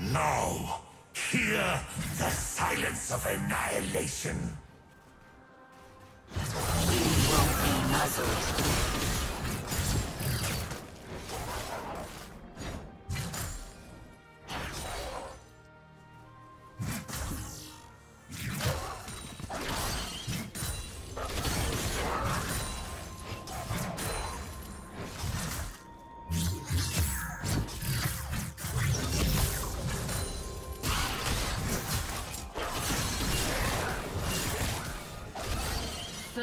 Now, hear the silence of annihilation. We won't be muzzled.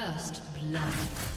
First blood.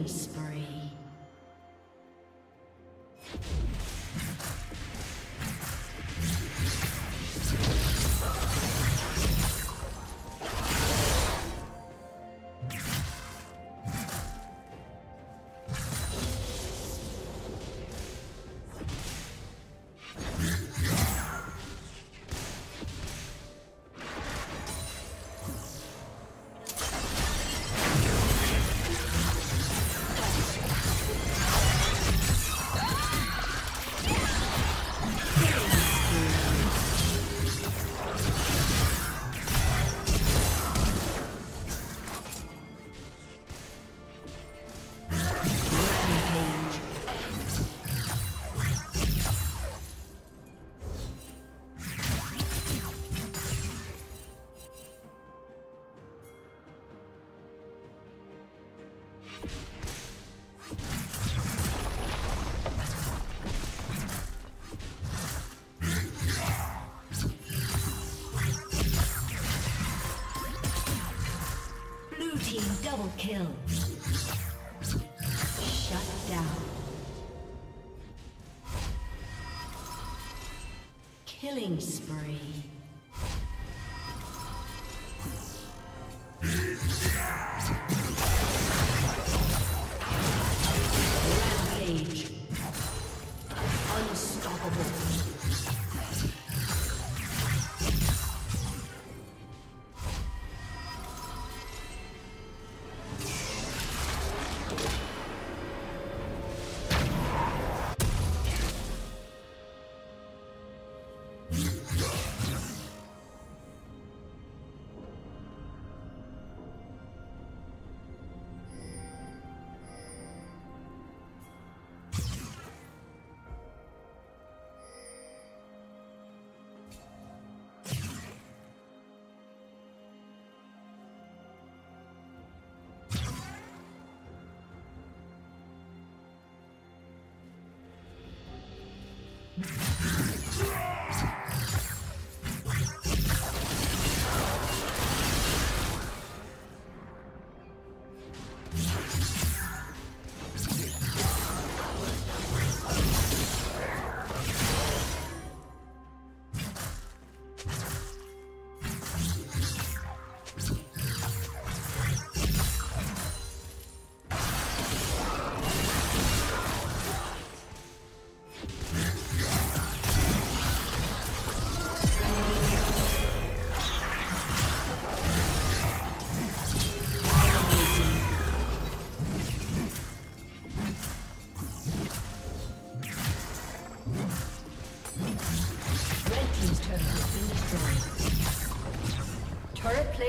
Killing Double kill. Shut down. Killing spree.